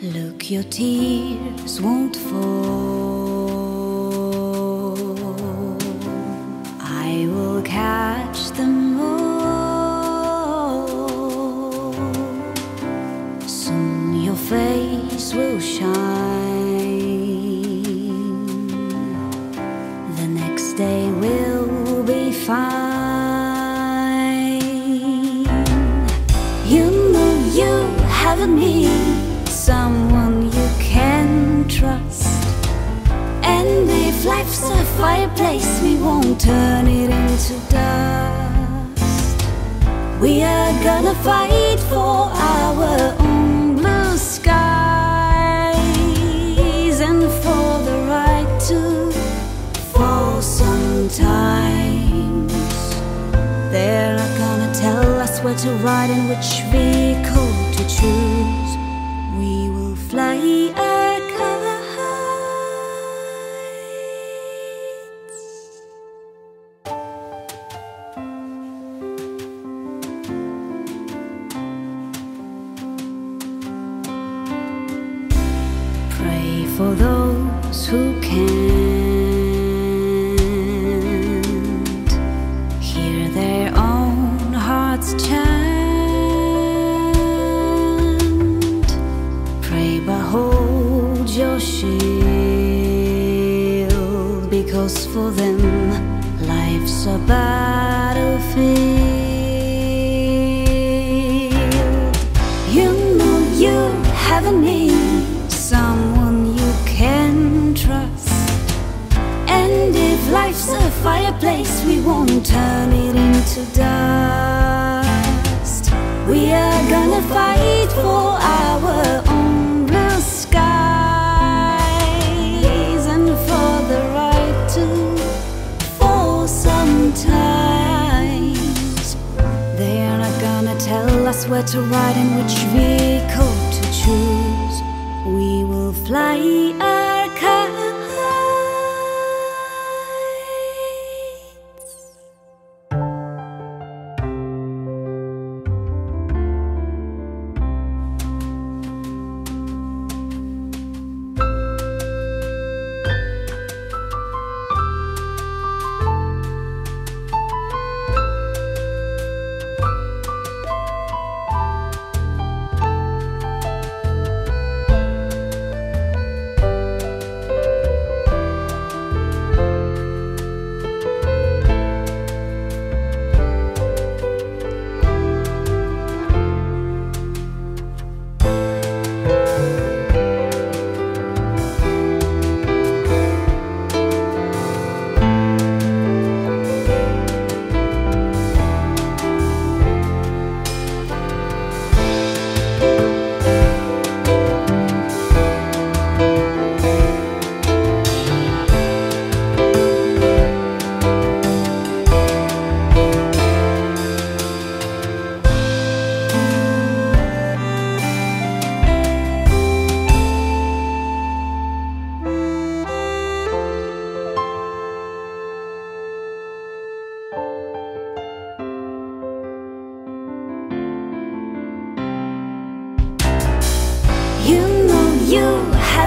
Look, your tears won't fall. I will catch them all. Soon your face will shine. The next day will be fine. You know you have me, someone life's a fireplace, we won't turn it into dust. We are gonna fight for our own blue skies and for the right to fall sometimes. They're not gonna tell us where to ride and which vehicle for those who can't hear their own hearts chant. Pray, but hold your shield because for them life's a battlefield. You know you have a need, fireplace, we won't turn it into dust. We are gonna fight for our own blue skies and for the right to fall sometimes. They are not gonna tell us where to ride and which vehicle to choose. We will fly our kites.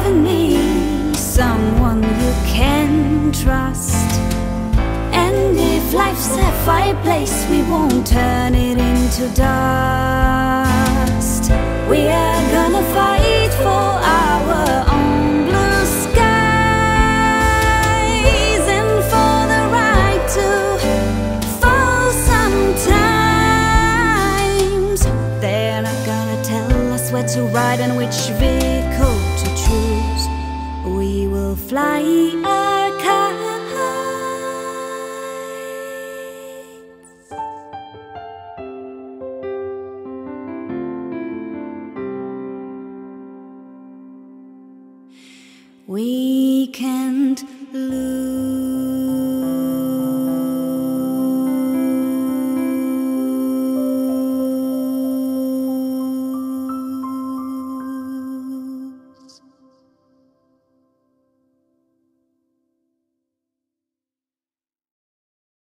Have in someone you can trust. And if life's a fireplace, we won't turn it into dust. We are gonna fight for our own blue skies and for the right to fall sometimes. They're not gonna tell us where to ride and which vehicle to choose. Will fly our kites. We can